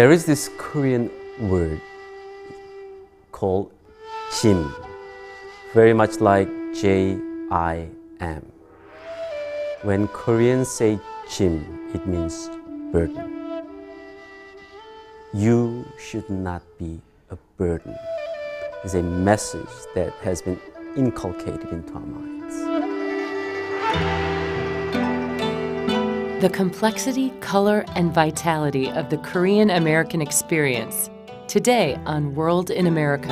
There is this Korean word called Jim, very much like J I M. When Koreans say Jim, it means burden. You should not be a burden. It's a message that has been inculcated into our minds. The complexity, color, and vitality of the Korean American experience. Today on World in America.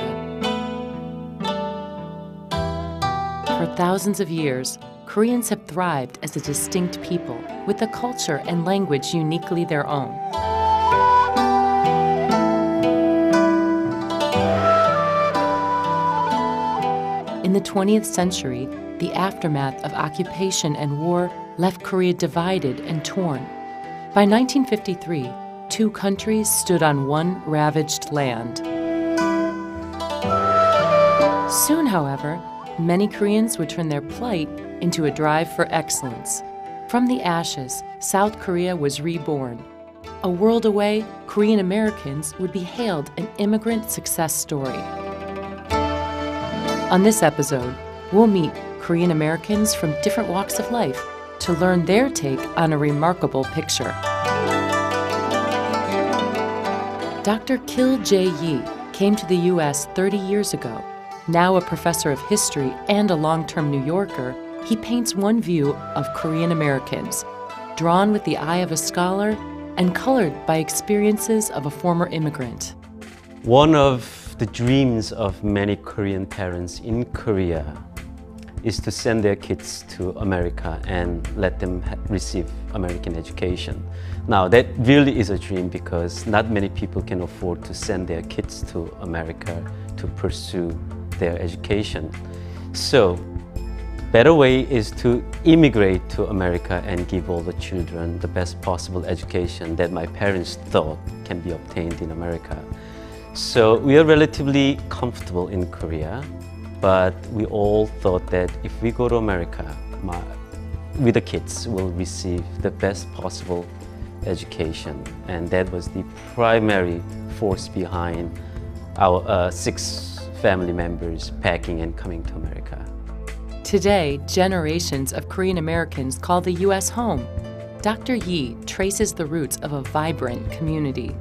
For thousands of years, Koreans have thrived as a distinct people with a culture and language uniquely their own. In the 20th century, the aftermath of occupation and war left Korea divided and torn. By 1953, two countries stood on one ravaged land. Soon, however, many Koreans would turn their plight into a drive for excellence. From the ashes, South Korea was reborn. A world away, Korean Americans would be hailed an immigrant success story. On this episode, we'll meet Korean Americans from different walks of life to learn their take on a remarkable picture. Dr. Kil Jae Yi came to the U.S. 30 years ago. Now a professor of history and a long term New Yorker, he paints one view of Korean Americans, drawn with the eye of a scholar and colored by experiences of a former immigrant. One of the dreams of many Korean parents in Korea is to send their kids to America and let them receive American education. Now, that really is a dream because not many people can afford to send their kids to America to pursue their education. So, better way is to immigrate to America and give all the children the best possible education that my parents thought can be obtained in America. So we are relatively comfortable in Korea but we all thought that if we go to America, my, we the kids will receive the best possible education. And that was the primary force behind our uh, six family members packing and coming to America. Today, generations of Korean Americans call the U.S. home. Dr. Yi traces the roots of a vibrant community.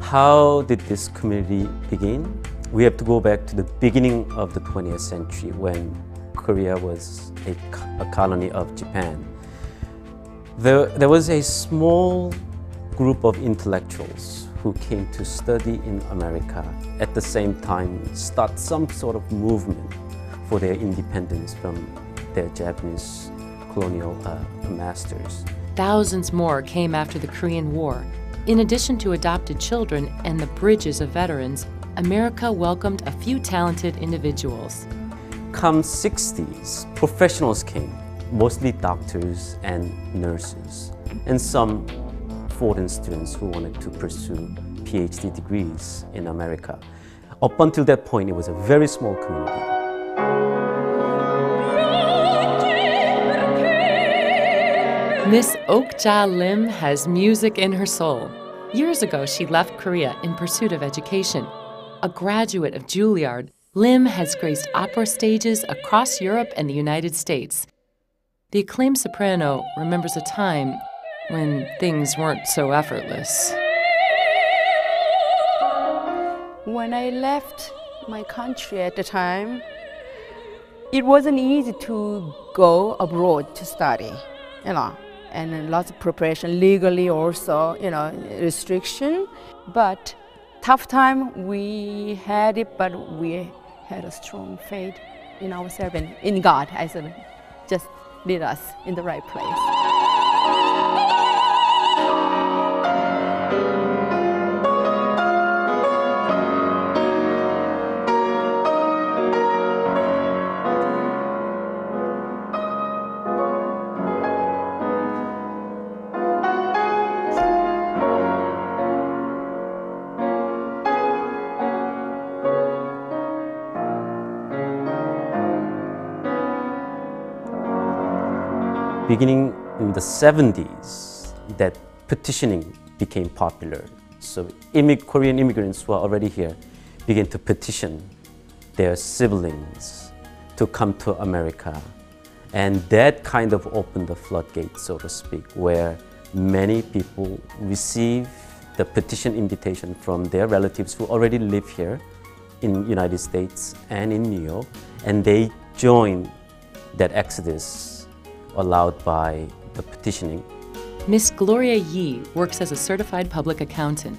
How did this community begin? We have to go back to the beginning of the 20th century when Korea was a, a colony of Japan. There, there was a small group of intellectuals who came to study in America at the same time start some sort of movement for their independence from their Japanese colonial uh, masters. Thousands more came after the Korean War. In addition to adopted children and the bridges of veterans, America welcomed a few talented individuals. Come 60s, professionals came, mostly doctors and nurses, and some foreign students who wanted to pursue PhD degrees in America. Up until that point, it was a very small community. Miss Ok Ja Lim has music in her soul. Years ago, she left Korea in pursuit of education a graduate of Juilliard, Lim has graced opera stages across Europe and the United States. The acclaimed soprano remembers a time when things weren't so effortless. When I left my country at the time, it wasn't easy to go abroad to study, you know, and lots of preparation legally also, you know, restriction. But tough time we had it, but we had a strong faith in ourselves and in God. I said, just lead us in the right place. Beginning in the 70s that petitioning became popular. So immig Korean immigrants who are already here begin to petition their siblings to come to America. And that kind of opened the floodgate, so to speak, where many people receive the petition invitation from their relatives who already live here in United States and in New York, and they join that exodus allowed by the petitioning. Miss Gloria Yi works as a certified public accountant.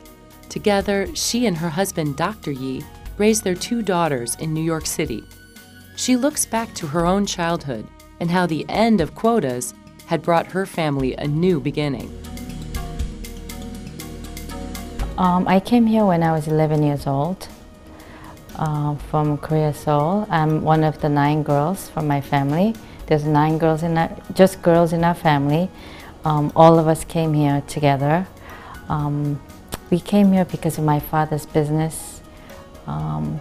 Together, she and her husband, Dr. Yi, raised their two daughters in New York City. She looks back to her own childhood and how the end of quotas had brought her family a new beginning. Um, I came here when I was 11 years old uh, from Korea, Seoul. I'm one of the nine girls from my family. There's nine girls in our, just girls in our family. Um, all of us came here together. Um, we came here because of my father's business um,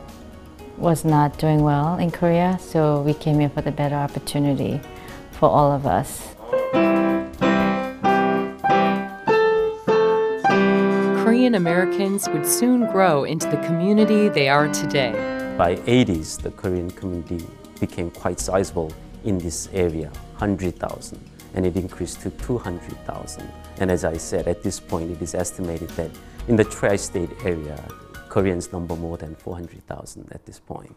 was not doing well in Korea, so we came here for the better opportunity for all of us. Korean Americans would soon grow into the community they are today. By 80s, the Korean community became quite sizable in this area, 100,000, and it increased to 200,000. And as I said, at this point, it is estimated that in the tri-state area, Koreans number more than 400,000 at this point.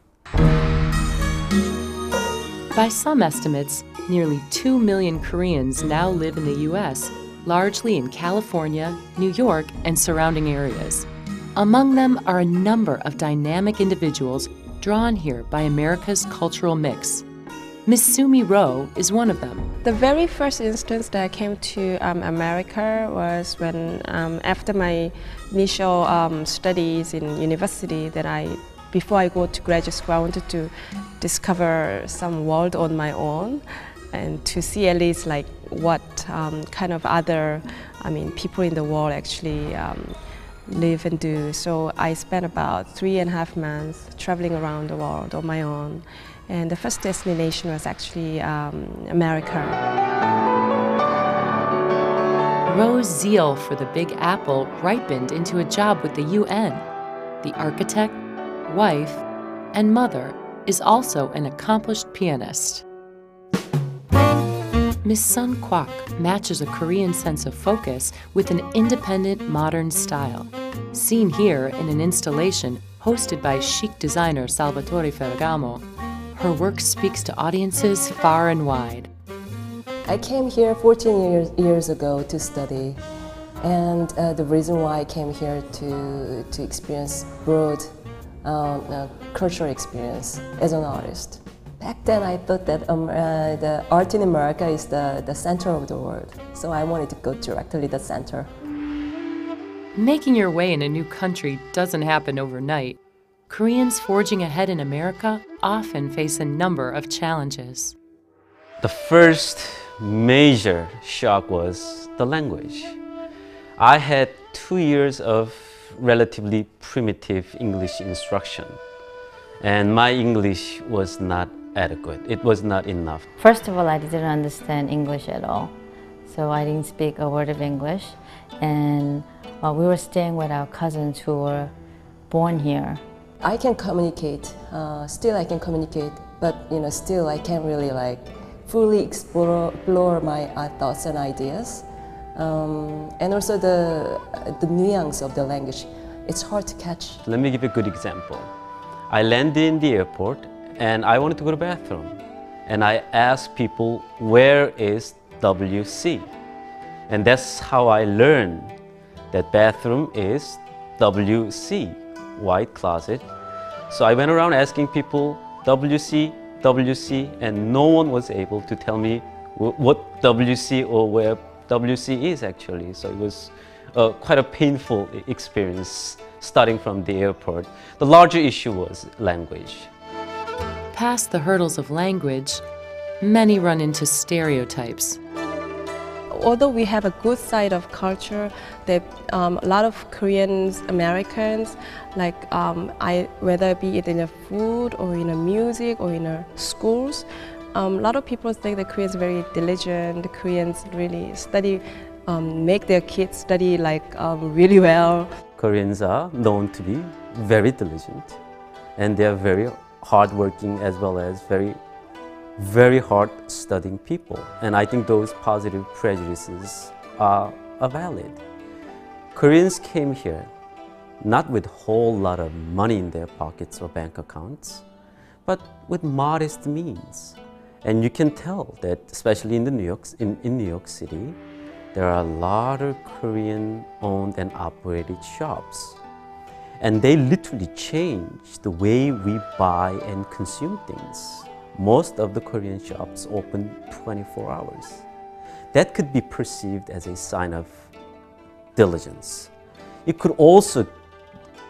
By some estimates, nearly 2 million Koreans now live in the U.S., largely in California, New York, and surrounding areas. Among them are a number of dynamic individuals drawn here by America's cultural mix. Miss Sumi Rowe is one of them. The very first instance that I came to um, America was when, um, after my initial um, studies in university, that I, before I go to graduate school, I wanted to discover some world on my own and to see at least like what um, kind of other, I mean, people in the world actually um, live and do. So I spent about three and a half months traveling around the world on my own. And the first destination was actually um, America. Rowe's zeal for the Big Apple ripened into a job with the UN. The architect, wife, and mother is also an accomplished pianist. Miss Sun Kwak matches a Korean sense of focus with an independent modern style. Seen here in an installation hosted by chic designer Salvatore Ferragamo, her work speaks to audiences far and wide. I came here 14 years, years ago to study, and uh, the reason why I came here to, to experience broad um, uh, cultural experience as an artist. Back then, I thought that um, uh, the art in America is the, the center of the world, so I wanted to go directly to the center. Making your way in a new country doesn't happen overnight. Koreans forging ahead in America often face a number of challenges. The first major shock was the language. I had two years of relatively primitive English instruction, and my English was not adequate. It was not enough. First of all, I didn't understand English at all. So I didn't speak a word of English. And uh, we were staying with our cousins who were born here. I can communicate, uh, still I can communicate, but you know, still I can't really like fully explore, explore my uh, thoughts and ideas. Um, and also the, the nuance of the language, it's hard to catch. Let me give you a good example. I landed in the airport and I wanted to go to the bathroom. And I asked people, where is WC? And that's how I learned that bathroom is WC, white closet. So I went around asking people, WC, WC, and no one was able to tell me what WC or where WC is actually. So it was uh, quite a painful experience starting from the airport. The larger issue was language past the hurdles of language, many run into stereotypes. Although we have a good side of culture, that um, a lot of Koreans, Americans, like um, I, whether be it in a food or in a music or in a schools, um, a lot of people think the Koreans are very diligent. The Koreans really study, um, make their kids study like um, really well. Koreans are known to be very diligent and they are very hardworking as well as very, very hard studying people. And I think those positive prejudices are, valid. Koreans came here not with whole lot of money in their pockets or bank accounts, but with modest means. And you can tell that, especially in, the New York, in, in New York City, there are a lot of Korean owned and operated shops. And they literally change the way we buy and consume things. Most of the Korean shops open 24 hours. That could be perceived as a sign of diligence. It could also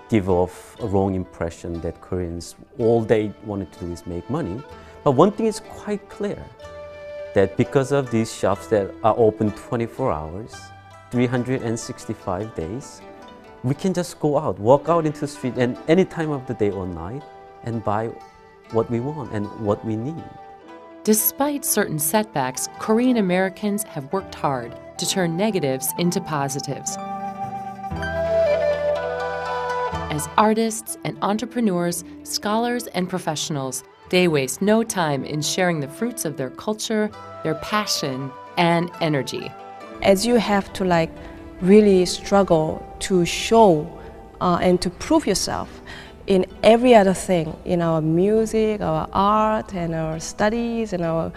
give off a wrong impression that Koreans, all they wanted to do is make money. But one thing is quite clear, that because of these shops that are open 24 hours, 365 days, we can just go out, walk out into the street and any time of the day or night and buy what we want and what we need. Despite certain setbacks, Korean Americans have worked hard to turn negatives into positives. As artists and entrepreneurs, scholars and professionals, they waste no time in sharing the fruits of their culture, their passion, and energy. As you have to like really struggle to show uh, and to prove yourself in every other thing, in our music, our art, and our studies, and our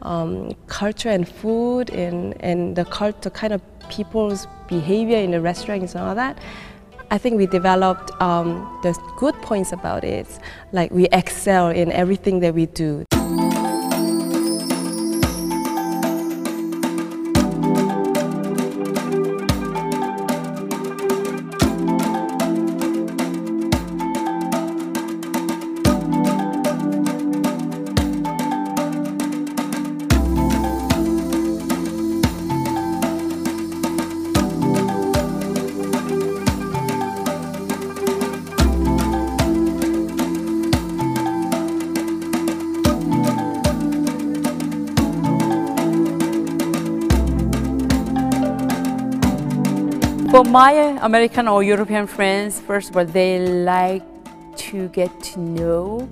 um, culture and food, and, and the, kind of people's behavior in the restaurants and all that. I think we developed um, the good points about it, like we excel in everything that we do. For my American or European friends, first of all, they like to get to know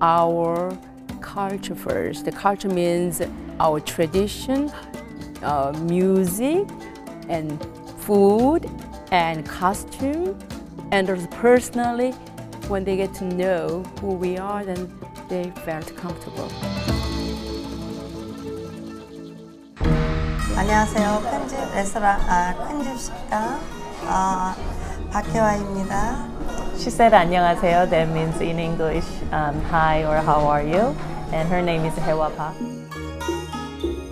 our culture first. The culture means our tradition, uh, music, and food, and costume. And personally, when they get to know who we are, then they felt comfortable. 안녕하세요. 큰집 레스토랑, 아, 큰집 식당 어, 박혜화입니다. She said 안녕하세요. That means in English, um, hi or how are you? And her name is Hewa Park.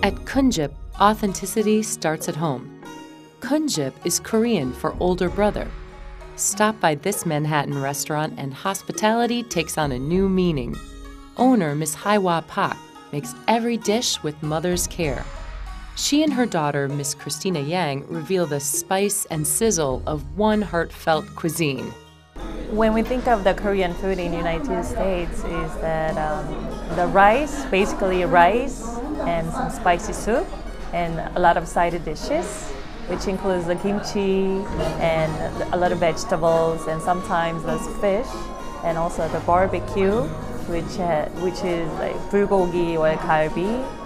At Kunjip, authenticity starts at home. Kunjip is Korean for older brother. Stop by this Manhattan restaurant and hospitality takes on a new meaning. Owner Miss Haiwa Pak makes every dish with mother's care. She and her daughter, Miss Christina Yang, reveal the spice and sizzle of one heartfelt cuisine. When we think of the Korean food in the United States, is that um, the rice, basically rice and some spicy soup, and a lot of side dishes, which includes the kimchi and a lot of vegetables, and sometimes there's fish, and also the barbecue, which uh, which is like bulgogi or um,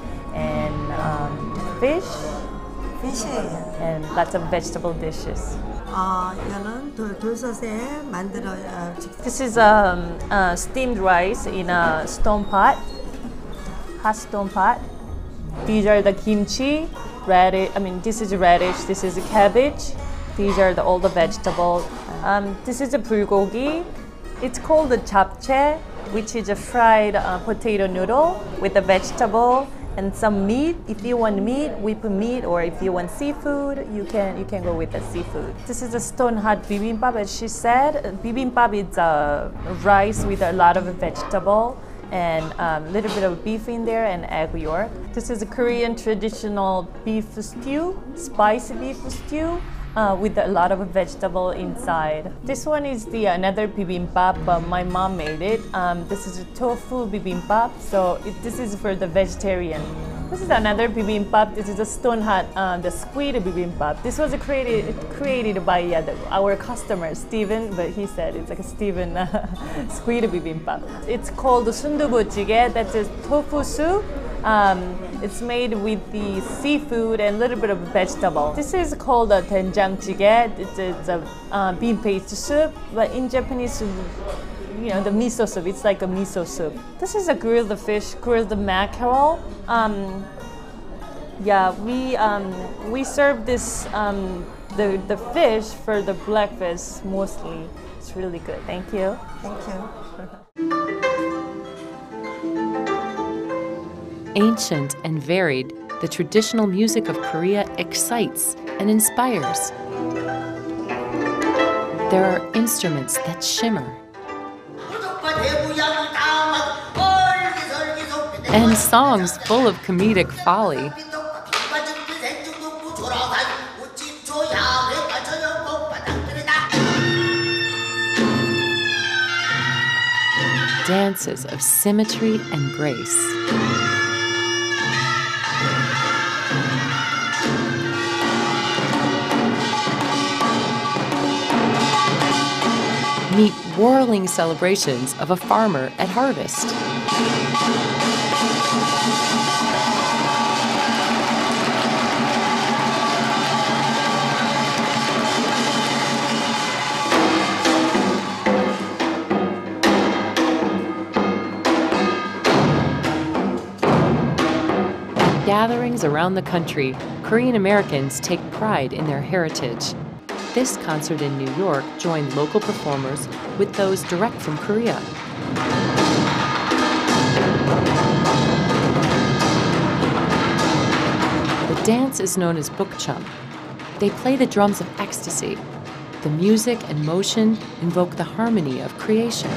fish, 피쉬예요. and lots of vegetable dishes. 어, 이거는 돌, 돌솥에 만들어 어, 직- This is um, uh, steamed rice in a stone pot, hot stone pot. These are the kimchi, radish. I mean, this is radish. This is cabbage. These are the, all the vegetables. Um, this is a bulgogi. It's called the japchae, which is a fried uh, potato noodle with a vegetable and some meat. If you want meat, we put meat, or if you want seafood, you can you can go with the seafood. This is a stone hot bibimbap, as she said. Bibimbap is uh, rice with a lot of vegetable and a um, little bit of beef in there and egg yolk. This is a Korean traditional beef stew, spicy beef stew. Uh, with a lot of vegetable inside. This one is the another bibimbap, but my mom made it. Um, this is a tofu bibimbap, so it, this is for the vegetarian. This is another bibimbap. This is a stone hut, uh, the squid bibimbap. This was created created by uh, the, our customer Steven, but he said it's like a Steven uh, squid bibimbap. It's called sundubu jjigae. That's a tofu soup. Um, it's made with the seafood and a little bit of vegetable. This is called a doenjang jjigae. It's, it's a uh, bean paste soup, but in Japanese you know, the miso soup. It's like a miso soup. This is a grilled fish, grilled mackerel. Um, yeah, we um, we serve this um, the the fish for the breakfast mostly. It's really good. Thank you. Thank you. Ancient and varied, the traditional music of Korea excites and inspires. There are instruments that shimmer and songs full of comedic folly. Dances of symmetry and grace. Meet whirling celebrations of a farmer at harvest. gatherings around the country, Korean Americans take pride in their heritage. This concert in New York joined local performers with those direct from Korea. The dance is known as bukchum. They play the drums of ecstasy. The music and motion invoke the harmony of creation.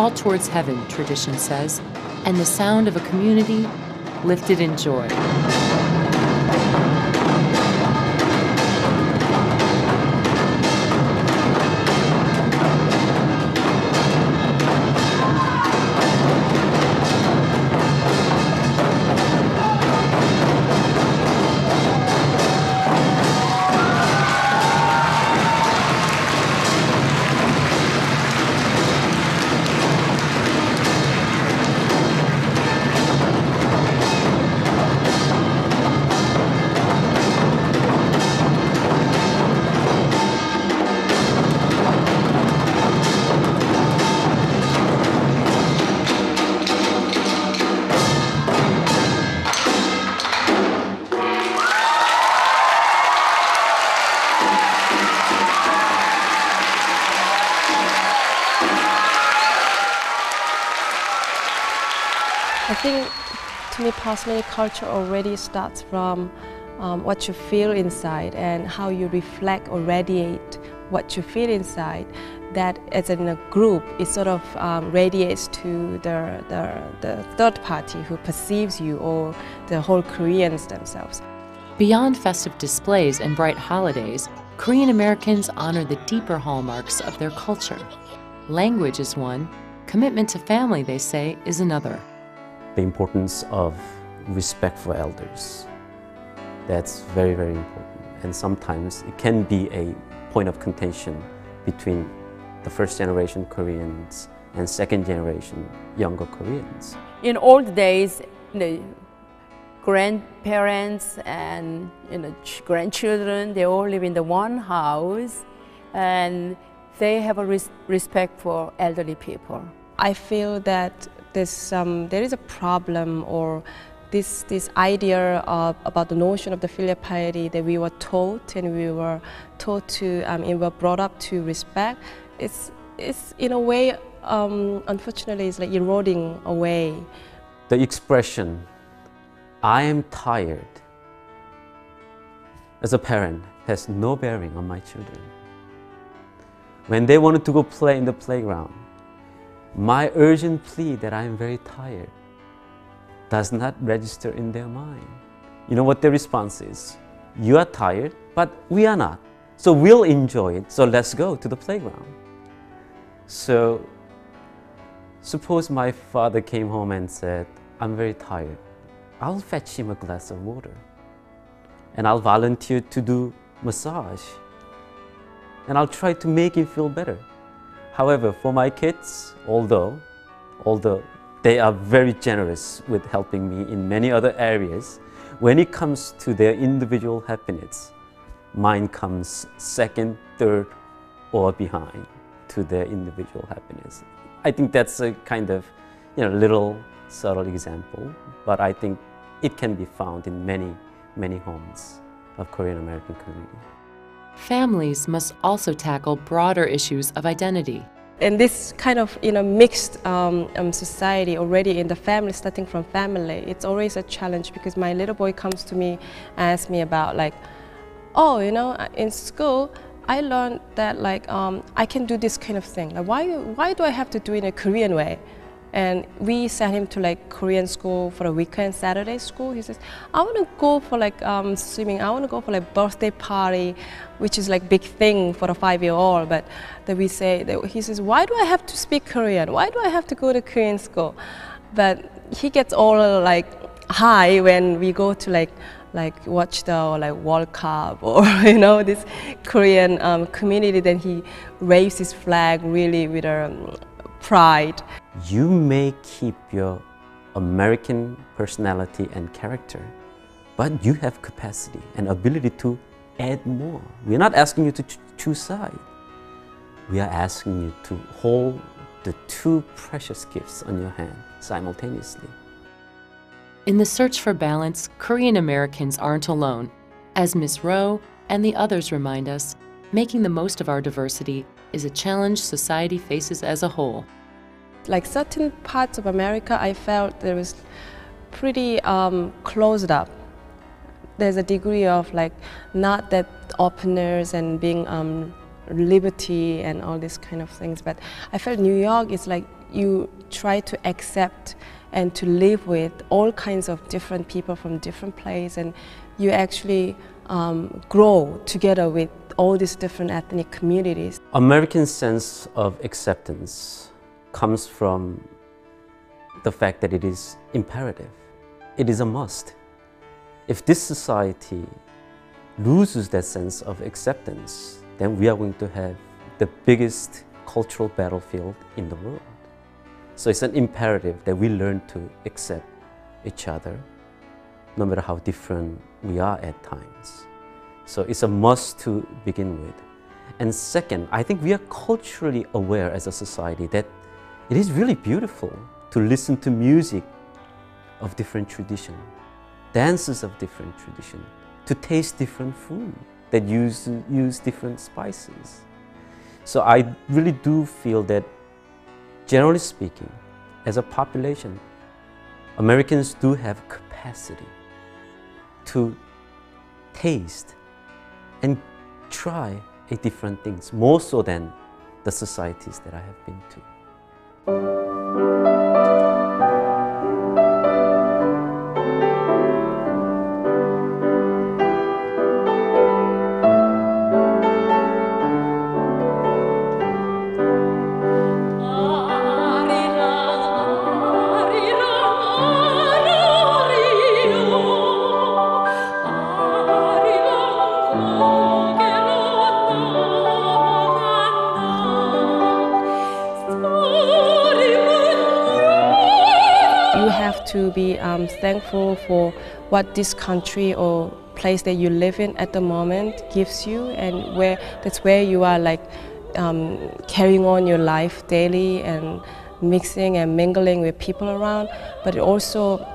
Call towards heaven, tradition says, and the sound of a community lifted in joy. Personally, culture already starts from um, what you feel inside and how you reflect or radiate what you feel inside. That as in a group, it sort of um, radiates to the, the, the third party who perceives you or the whole Koreans themselves. Beyond festive displays and bright holidays, Korean Americans honor the deeper hallmarks of their culture. Language is one, commitment to family, they say, is another the importance of respect for elders. That's very, very important. And sometimes it can be a point of contention between the first generation Koreans and second generation younger Koreans. In old days, the grandparents and you know, grandchildren, they all live in the one house and they have a res respect for elderly people. I feel that there's, um, there is a problem or this, this idea of, about the notion of the filial piety that we were taught and we were taught to, um, and were brought up to respect, it's, it's in a way, um, unfortunately, it's like eroding away. The expression, I am tired, as a parent, has no bearing on my children. When they wanted to go play in the playground, my urgent plea that I am very tired does not register in their mind. You know what their response is? You are tired, but we are not. So we'll enjoy it, so let's go to the playground. So suppose my father came home and said, I'm very tired. I'll fetch him a glass of water. And I'll volunteer to do massage. And I'll try to make him feel better. However, for my kids, although, although they are very generous with helping me in many other areas, when it comes to their individual happiness, mine comes second, third, or behind to their individual happiness. I think that's a kind of, you know, little subtle example, but I think it can be found in many, many homes of Korean American community. Families must also tackle broader issues of identity. In this kind of you know mixed um, um, society already in the family, starting from family, it's always a challenge because my little boy comes to me, and asks me about like, oh, you know, in school I learned that like um, I can do this kind of thing. Like why why do I have to do it in a Korean way? And we sent him to like Korean school for a weekend, Saturday school. He says, I want to go for like um, swimming. I want to go for like birthday party, which is like big thing for a five-year-old. But that we say, that he says, why do I have to speak Korean? Why do I have to go to Korean school? But he gets all like high when we go to like like watch the like World Cup or you know this Korean um, community. Then he raised his flag really with um, pride. You may keep your American personality and character, but you have capacity and ability to add more. We're not asking you to ch choose side. We are asking you to hold the two precious gifts on your hand simultaneously. In the search for balance, Korean Americans aren't alone. As Ms. Rowe and the others remind us, making the most of our diversity is a challenge society faces as a whole. Like certain parts of America, I felt there was pretty um, closed up. There's a degree of like not that openness and being um, liberty and all these kind of things. But I felt New York is like you try to accept and to live with all kinds of different people from different places and you actually um, grow together with all these different ethnic communities. American sense of acceptance comes from the fact that it is imperative. It is a must. If this society loses that sense of acceptance, then we are going to have the biggest cultural battlefield in the world. So it's an imperative that we learn to accept each other, no matter how different we are at times. So it's a must to begin with. And second, I think we are culturally aware as a society that it is really beautiful to listen to music of different tradition, dances of different tradition, to taste different food that use, use different spices. So I really do feel that Generally speaking, as a population, Americans do have capacity to taste and try a different things, more so than the societies that I have been to. To thankful for what this country or place that you live in at the moment gives you and where that's where you are like um, carrying on your life daily and mixing and mingling with people around. But also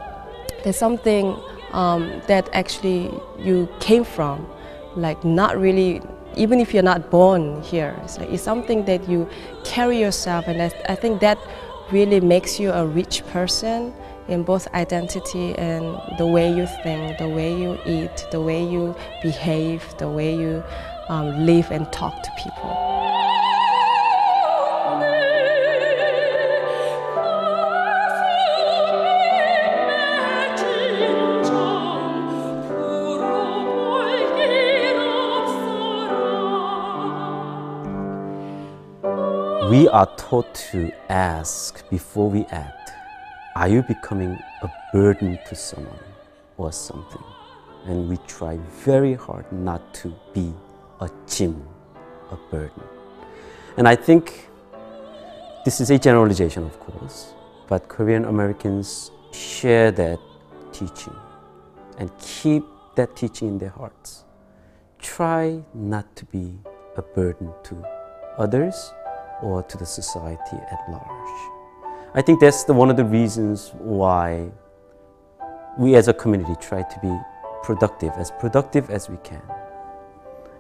there's something um, that actually you came from like not really even if you're not born here it's, like, it's something that you carry yourself. And I think that really makes you a rich person in both identity and the way you think, the way you eat, the way you behave, the way you um, live and talk to people. We are taught to ask before we act are you becoming a burden to someone or something? And we try very hard not to be a Jim, a burden. And I think this is a generalization, of course, but Korean Americans share that teaching and keep that teaching in their hearts. Try not to be a burden to others or to the society at large. I think that's the, one of the reasons why we as a community try to be productive, as productive as we can,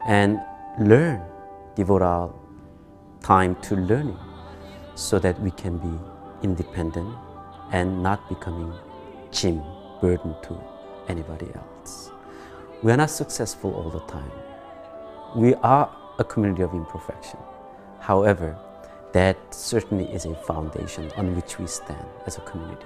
and learn, devote our time to learning so that we can be independent and not becoming Jim burden to anybody else. We are not successful all the time. We are a community of imperfection. However, that certainly is a foundation on which we stand as a community.